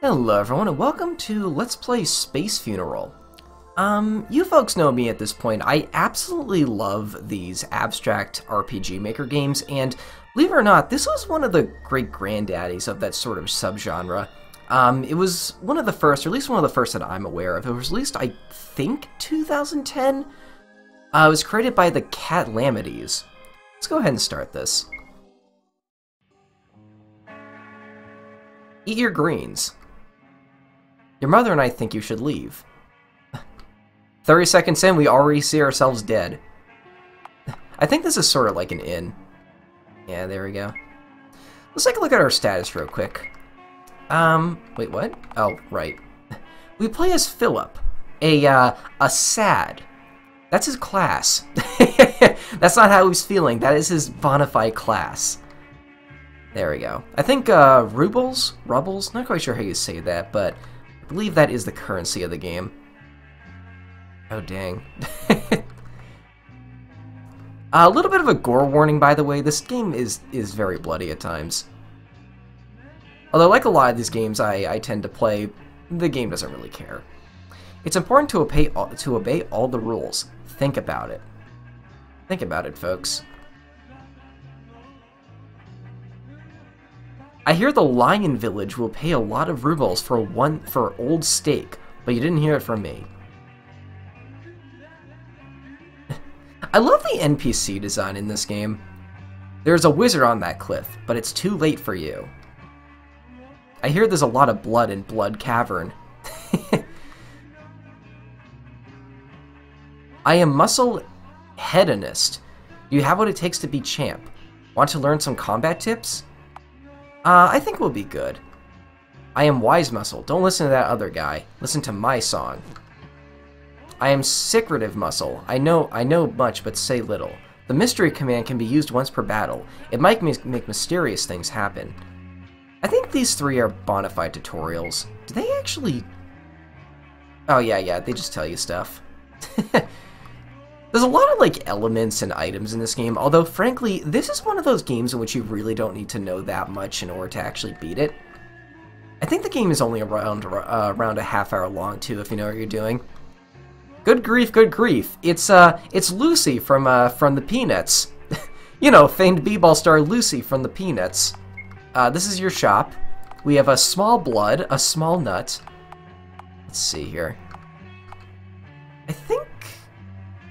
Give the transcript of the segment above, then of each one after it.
Hello everyone and welcome to Let's Play Space Funeral. Um, you folks know me at this point. I absolutely love these abstract RPG Maker games, and believe it or not, this was one of the great granddaddies of that sort of subgenre. Um, it was one of the first, or at least one of the first that I'm aware of. It was released, I think, 2010? Uh, it was created by the Catamites. Let's go ahead and start this. Eat your greens. Your mother and I think you should leave. 30 seconds in, we already see ourselves dead. I think this is sort of like an inn. Yeah, there we go. Let's take a look at our status real quick. Um, wait, what? Oh, right. We play as Philip, a, uh, a sad. That's his class. That's not how he's feeling. That is his bona fide class. There we go. I think, uh, rubles? Rubbles? Not quite sure how you say that, but I believe that is the currency of the game. Oh, dang. a little bit of a gore warning, by the way. This game is, is very bloody at times. Although, like a lot of these games I, I tend to play, the game doesn't really care. It's important to obey, to obey all the rules. Think about it. Think about it, folks. I hear the Lion Village will pay a lot of rubles for one for old steak, but you didn't hear it from me. I love the NPC design in this game. There's a wizard on that cliff, but it's too late for you. I hear there's a lot of blood in Blood Cavern. I am Muscle Hedonist. You have what it takes to be champ. Want to learn some combat tips? Uh, I think we'll be good. I am Wise Muscle. Don't listen to that other guy. Listen to my song. I am Secretive Muscle. I know I know much, but say little. The Mystery Command can be used once per battle. It might make mysterious things happen. I think these three are bona fide tutorials. Do they actually... Oh, yeah, yeah, they just tell you stuff. There's a lot of, like, elements and items in this game, although, frankly, this is one of those games in which you really don't need to know that much in order to actually beat it. I think the game is only around, uh, around a half hour long, too, if you know what you're doing. Good grief, good grief. It's, uh, it's Lucy from, uh, from the Peanuts. you know, famed b-ball star Lucy from the Peanuts. Uh, this is your shop. We have a small blood, a small nut. Let's see here.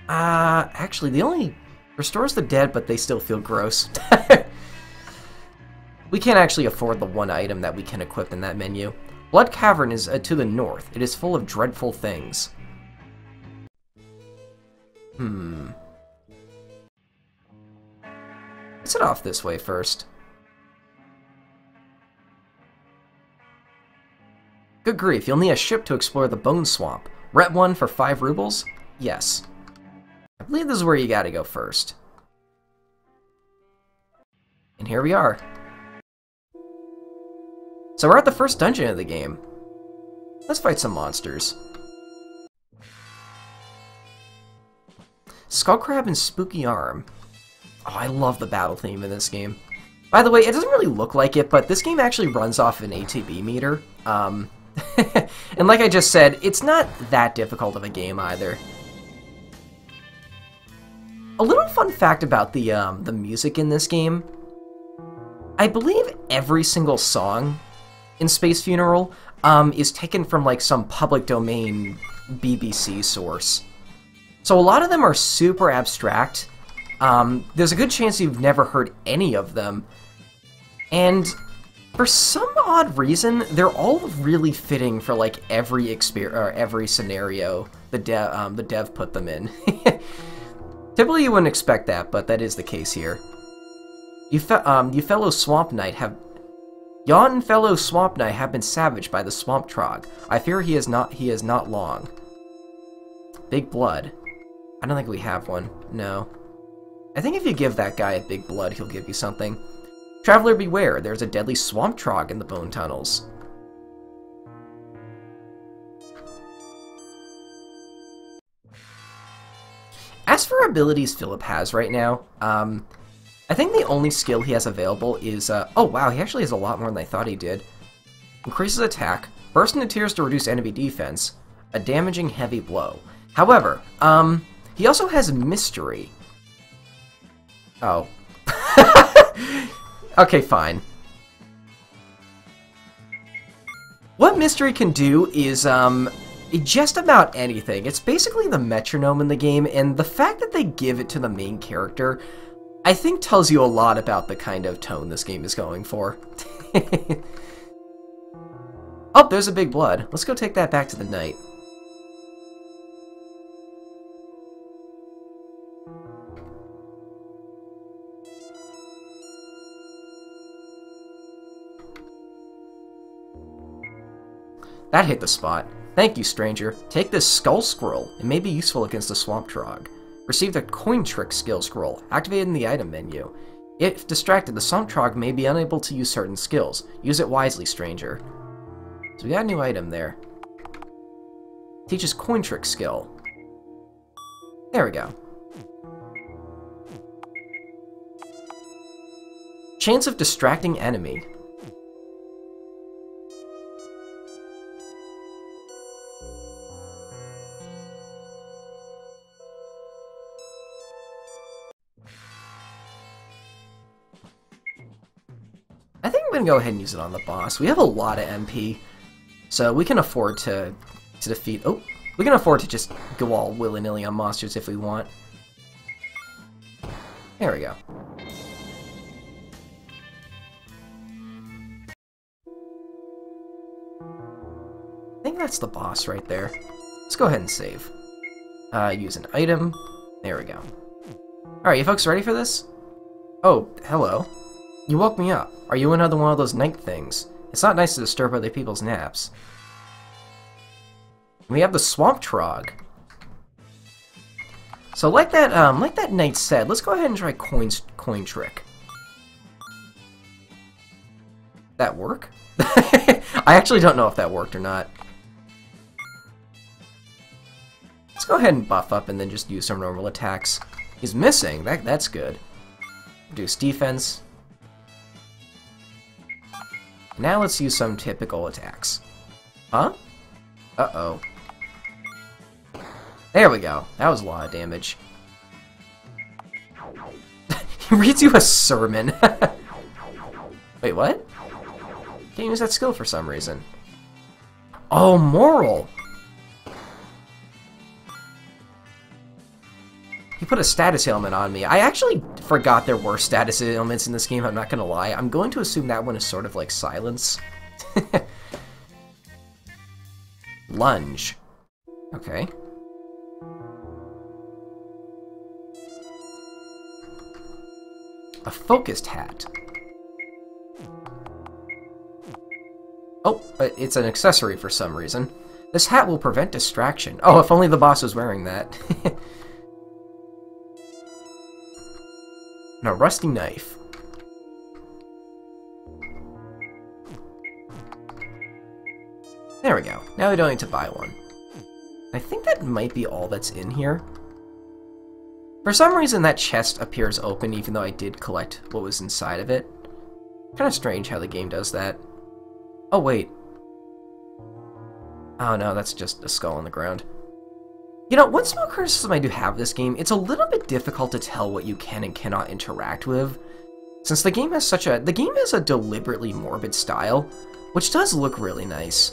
Uh, actually, the only... Restores the dead, but they still feel gross. we can't actually afford the one item that we can equip in that menu. Blood Cavern is uh, to the north. It is full of dreadful things. Hmm. Let's head off this way first. Good grief, you'll need a ship to explore the Bone Swamp. Rent one for five rubles? Yes. I believe this is where you gotta go first. And here we are. So we're at the first dungeon of the game. Let's fight some monsters. Skullcrab and Spooky Arm. Oh, I love the battle theme in this game. By the way, it doesn't really look like it, but this game actually runs off an ATB meter. Um, and like I just said, it's not that difficult of a game either. A little fun fact about the um, the music in this game. I believe every single song in Space Funeral um, is taken from like some public domain BBC source. So a lot of them are super abstract. Um, there's a good chance you've never heard any of them. And for some odd reason, they're all really fitting for like every experience or every scenario the dev um, the dev put them in. Typically, you wouldn't expect that, but that is the case here. You, fe um, you fellow Swamp Knight have Yon fellow Swamp Knight have been savaged by the Swamp Trog. I fear he is not he is not long. Big blood. I don't think we have one. No. I think if you give that guy a big blood, he'll give you something. Traveler beware, there's a deadly swamp trog in the bone tunnels. As for abilities Philip has right now, um, I think the only skill he has available is, uh, oh wow, he actually has a lot more than I thought he did. increases attack, burst into tears to reduce enemy defense, a damaging heavy blow. However, um, he also has mystery. Oh. okay, fine. What mystery can do is, um, just about anything. It's basically the metronome in the game, and the fact that they give it to the main character, I think tells you a lot about the kind of tone this game is going for. oh, there's a big blood. Let's go take that back to the knight. That hit the spot. Thank you, stranger. Take this Skull Scroll. It may be useful against the Swamp Trog. Receive the Coin Trick skill scroll, activated in the item menu. If distracted, the Swamp Trog may be unable to use certain skills. Use it wisely, stranger. So we got a new item there. Teaches Coin Trick skill. There we go. Chance of distracting enemy. Gonna go ahead and use it on the boss. We have a lot of MP, so we can afford to to defeat. Oh, we can afford to just go all willy nilly on monsters if we want. There we go. I think that's the boss right there. Let's go ahead and save. Uh, use an item. There we go. Alright, you folks ready for this? Oh, hello. You woke me up. Are you another one of those night things? It's not nice to disturb other people's naps. We have the Swamp Trog. So like that, um, like that knight said, let's go ahead and try coin, coin trick. That work? I actually don't know if that worked or not. Let's go ahead and buff up and then just use some normal attacks. He's missing. That That's good. Reduce defense. Now let's use some typical attacks. Huh? Uh-oh. There we go. That was a lot of damage. he reads you a sermon. Wait, what? Can't use that skill for some reason. Oh, moral! He put a status ailment on me. I actually forgot there were status ailments in this game, I'm not gonna lie. I'm going to assume that one is sort of like silence. Lunge. Okay. A focused hat. Oh, it's an accessory for some reason. This hat will prevent distraction. Oh, if only the boss was wearing that. and a rusty knife. There we go. Now we don't need to buy one. I think that might be all that's in here. For some reason that chest appears open even though I did collect what was inside of it. Kind of strange how the game does that. Oh wait. Oh no, that's just a skull on the ground. You know, one small criticism I do have this game, it's a little bit difficult to tell what you can and cannot interact with. Since the game has such a... The game has a deliberately morbid style, which does look really nice.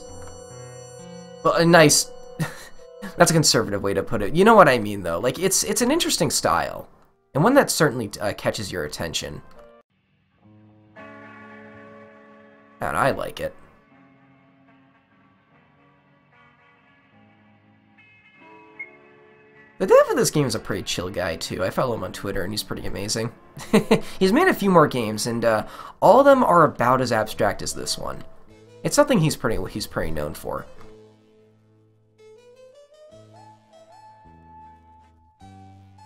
Well, a nice... that's a conservative way to put it. You know what I mean, though. Like, it's, it's an interesting style, and one that certainly uh, catches your attention. And I like it. The dev of this game is a pretty chill guy, too. I follow him on Twitter, and he's pretty amazing. he's made a few more games, and uh, all of them are about as abstract as this one. It's something he's pretty he's pretty known for.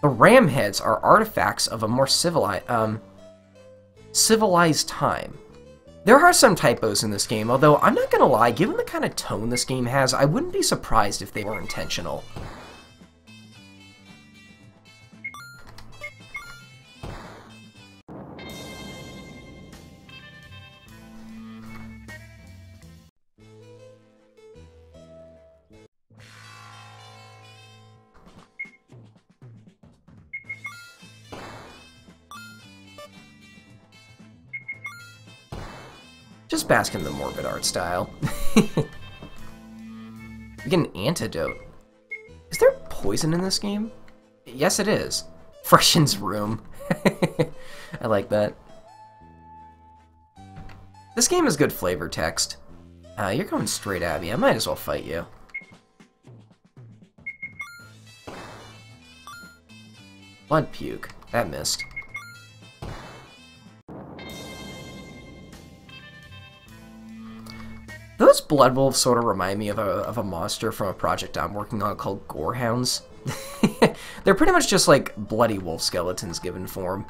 The ram heads are artifacts of a more civilized, um, civilized time. There are some typos in this game, although I'm not gonna lie, given the kind of tone this game has, I wouldn't be surprised if they were intentional. Just bask in the morbid art style. you get an antidote. Is there poison in this game? Yes, it is. Freshens room. I like that. This game has good flavor text. Uh, you're going straight at me. I might as well fight you. Blood puke. That missed. Those blood wolves sort of remind me of a, of a monster from a project I'm working on called Gorehounds. They're pretty much just like bloody wolf skeletons given form.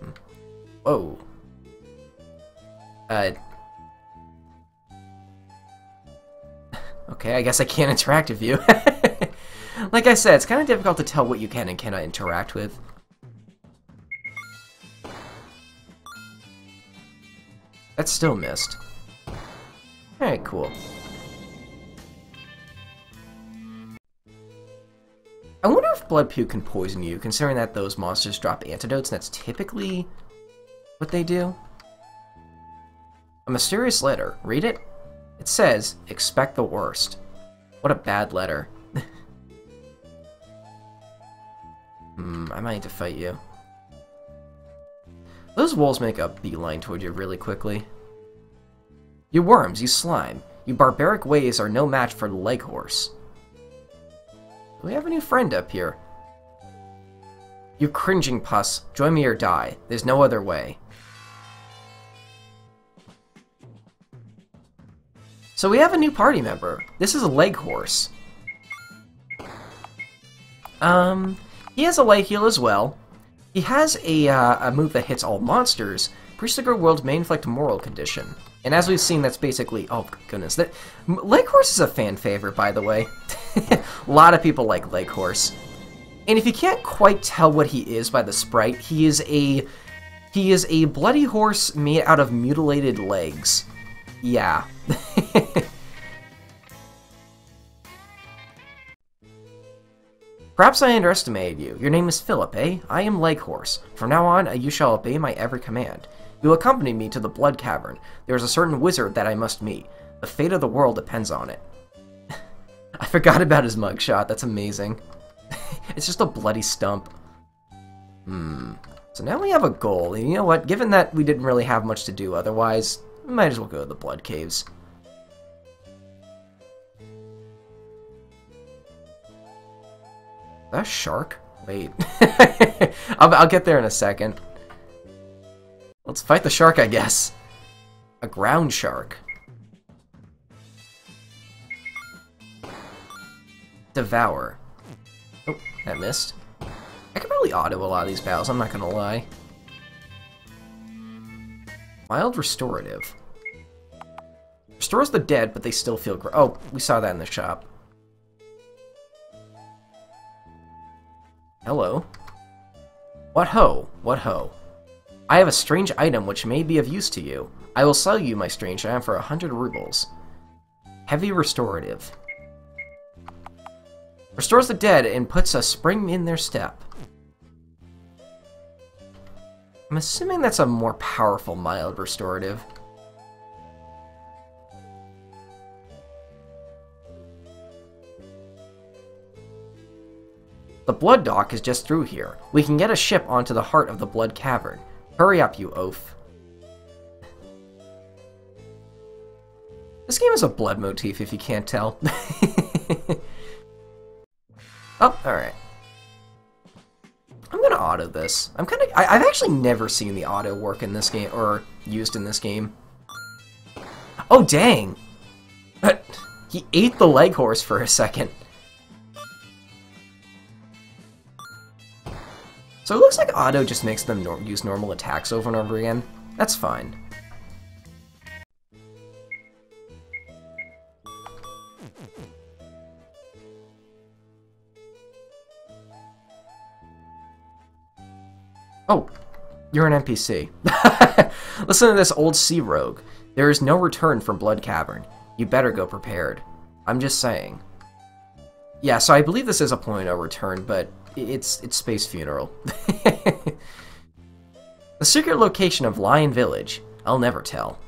Hmm. Whoa. Uh. Okay, I guess I can't interact with you. like I said, it's kind of difficult to tell what you can and cannot interact with. That's still missed. Alright, cool. I wonder if blood puke can poison you, considering that those monsters drop antidotes, and that's typically what they do. A mysterious letter. Read it? It says, expect the worst. What a bad letter. hmm, I might need to fight you. Those wolves make a beeline toward you really quickly. You worms, you slime, you barbaric ways are no match for the leg horse. We have a new friend up here. You cringing pus, join me or die. There's no other way. So we have a new party member. This is a Leghorse. Um, he has a light heal as well, he has a, uh, a move that hits all monsters, Priestler World's may inflict moral condition. And as we've seen, that's basically... Oh, goodness. That, leg Horse is a fan favorite, by the way. a lot of people like Leg Horse. And if you can't quite tell what he is by the sprite, he is a... He is a bloody horse made out of mutilated legs. Yeah. Perhaps I underestimated you. Your name is Philip, eh? I am Leghorse. From now on, you shall obey my every command. You accompany me to the Blood Cavern. There is a certain wizard that I must meet. The fate of the world depends on it. I forgot about his mugshot. That's amazing. it's just a bloody stump. Hmm. So now we have a goal. And you know what? Given that we didn't really have much to do otherwise, we might as well go to the Blood Caves. that a shark? Wait. I'll, I'll get there in a second. Let's fight the shark, I guess. A ground shark. Devour. Oh, that missed. I could probably auto a lot of these battles, I'm not gonna lie. Mild Restorative. Restores the dead, but they still feel... Oh, we saw that in the shop. Hello. What ho? What ho? I have a strange item which may be of use to you. I will sell you my strange item for a hundred rubles. Heavy restorative. Restores the dead and puts a spring in their step. I'm assuming that's a more powerful mild restorative. The Blood Dock is just through here. We can get a ship onto the heart of the Blood Cavern. Hurry up, you oaf. This game is a blood motif, if you can't tell. oh, alright. I'm gonna auto this. I'm kind of. I've actually never seen the auto work in this game, or used in this game. Oh, dang! he ate the leg horse for a second. So it looks like auto just makes them nor use normal attacks over and over again. That's fine. Oh, you're an NPC. Listen to this old sea rogue. There is no return from Blood Cavern. You better go prepared. I'm just saying. Yeah, so I believe this is a point of return, but it's it's Space Funeral. The secret location of Lion Village. I'll never tell.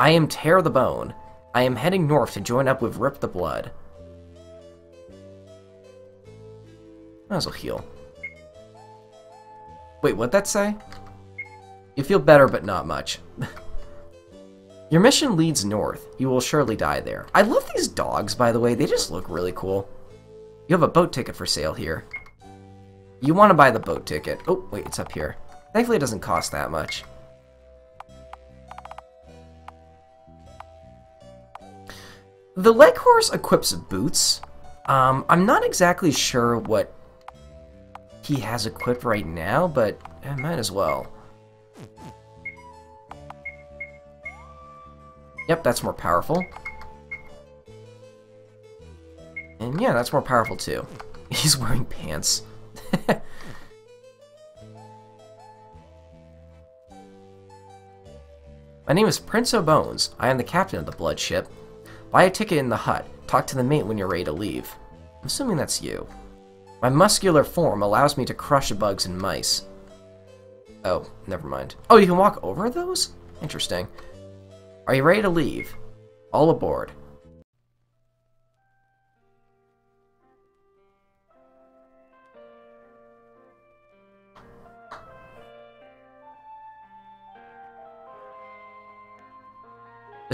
I am Tear the Bone. I am heading north to join up with Rip the Blood. Might as well heal. Wait, what'd that say? You feel better, but not much. Your mission leads north. You will surely die there. I love these dogs, by the way. They just look really cool. You have a boat ticket for sale here. You want to buy the boat ticket. Oh, wait, it's up here. Thankfully, it doesn't cost that much. The leg horse equips boots. Um, I'm not exactly sure what he has equipped right now, but I might as well. Yep, that's more powerful. And yeah, that's more powerful too. He's wearing pants. My name is Prince O'Bones. I am the captain of the Blood Ship. Buy a ticket in the hut. Talk to the mate when you're ready to leave. I'm assuming that's you. My muscular form allows me to crush bugs and mice. Oh, never mind. Oh, you can walk over those? Interesting. Are you ready to leave? All aboard.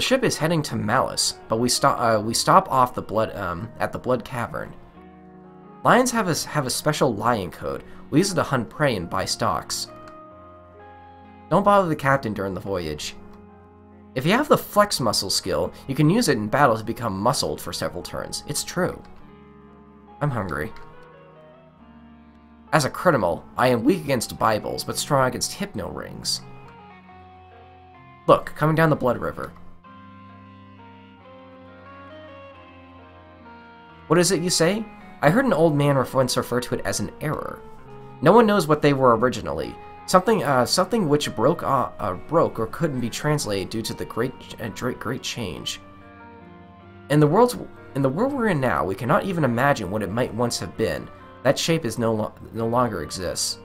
The ship is heading to Malice, but we stop uh, we stop off the blood um, at the Blood Cavern. Lions have a have a special lion code. We use it to hunt prey and buy stocks. Don't bother the captain during the voyage. If you have the flex muscle skill, you can use it in battle to become muscled for several turns. It's true. I'm hungry. As a criminal, I am weak against Bibles, but strong against hypno rings. Look, coming down the Blood River. What is it you say? I heard an old man once refer to it as an error. No one knows what they were originally. Something, uh, something which broke, uh, uh, broke or couldn't be translated due to the great, uh, great, change. In the world's, in the world we're in now, we cannot even imagine what it might once have been. That shape is no, lo no longer exists.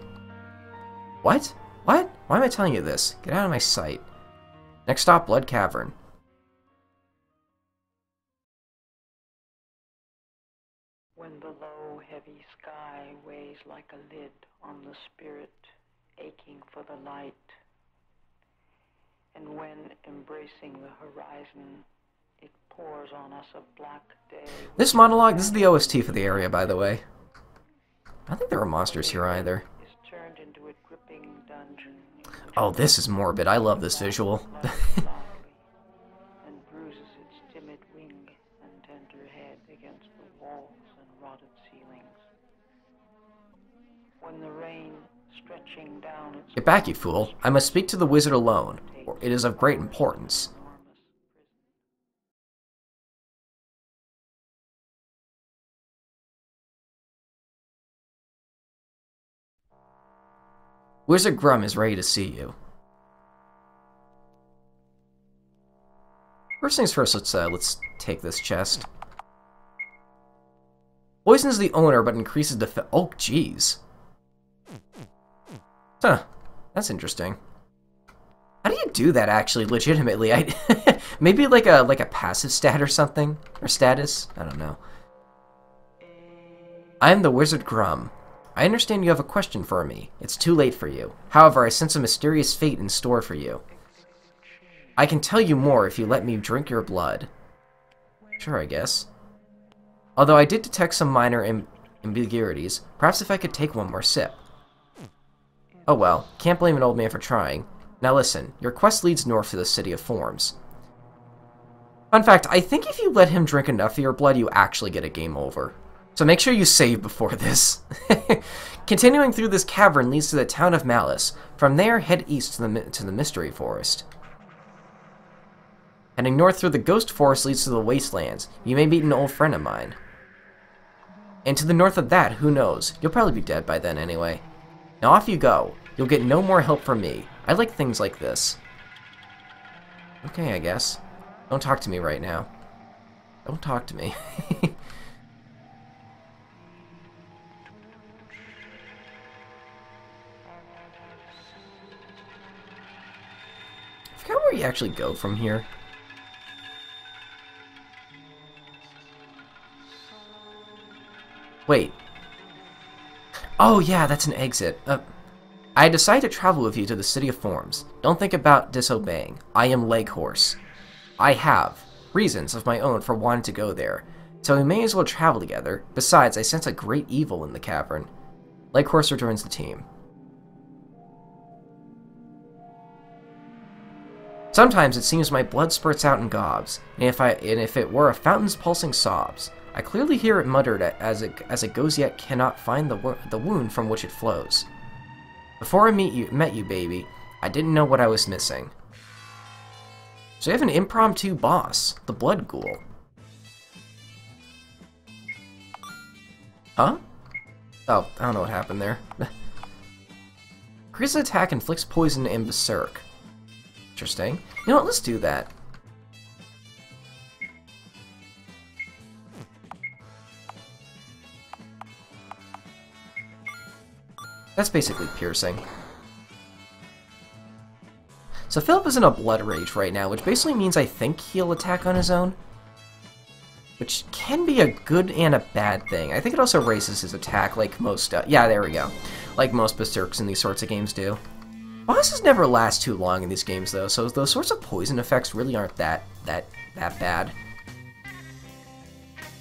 What? What? Why am I telling you this? Get out of my sight. Next stop, Blood Cavern. Like a lid on the spirit, aching for the light, and when, embracing the horizon, it pours on us a black day. This monologue, this is the OST for the area, by the way. I don't think there are monsters here either. Is turned into a gripping dungeon. in which Oh, this is morbid. I love this visual. Back, you fool. I must speak to the wizard alone. or It is of great importance. Wizard Grum is ready to see you. First things first, let's uh, let's take this chest. Poisons the owner, but increases the. Oh, jeez. Huh. That's interesting. How do you do that actually legitimately? I maybe like a like a passive stat or something or status. I don't know. I am the Wizard Grum. I understand you have a question for me. It's too late for you. However, I sense a mysterious fate in store for you. I can tell you more if you let me drink your blood. Sure, I guess. Although I did detect some minor ambiguities, perhaps if I could take one more sip. Oh well, can't blame an old man for trying. Now listen, your quest leads north to the City of Forms. Fun fact, I think if you let him drink enough of your blood, you actually get a game over. So make sure you save before this. Continuing through this cavern leads to the town of Malice. From there, head east to the, to the Mystery Forest. Heading north through the Ghost Forest leads to the Wastelands. You may meet an old friend of mine. And to the north of that, who knows? You'll probably be dead by then anyway. Now off you go. You'll get no more help from me. I like things like this. Okay, I guess. Don't talk to me right now. Don't talk to me. I forgot where you actually go from here. Wait, Oh yeah, that's an exit. Uh, I decide to travel with you to the City of Forms. Don't think about disobeying. I am Leghorse. I have reasons of my own for wanting to go there, so we may as well travel together. Besides, I sense a great evil in the cavern. Leghorse rejoins the team. Sometimes it seems my blood spurts out in gobs, and if I and if it were a fountain's pulsing sobs, I clearly hear it muttered as it as it goes yet cannot find the wo the wound from which it flows. Before I meet you, met you, baby, I didn't know what I was missing. So you have an impromptu boss, the Blood Ghoul. Huh? Oh, I don't know what happened there. Increase attack inflicts poison and berserk. Interesting. You know what, let's do that. That's basically piercing. So Philip is in a blood rage right now, which basically means I think he'll attack on his own. Which can be a good and a bad thing. I think it also raises his attack like most... Uh, yeah, there we go. Like most Berserks in these sorts of games do. Bosses never last too long in these games, though, so those sorts of poison effects really aren't that, that, that bad.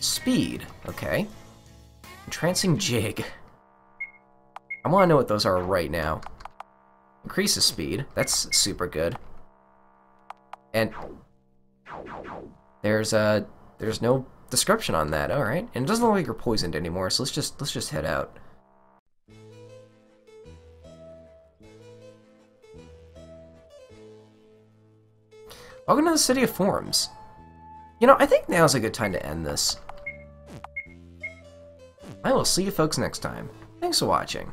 Speed, okay. Entrancing Jig. I want to know what those are right now. Increases speed. That's super good. And there's a uh, there's no description on that. All right, and it doesn't look like you're poisoned anymore. So let's just let's just head out. Welcome to the City of Forms. You know, I think now's a good time to end this. I will see you folks next time. Thanks for watching.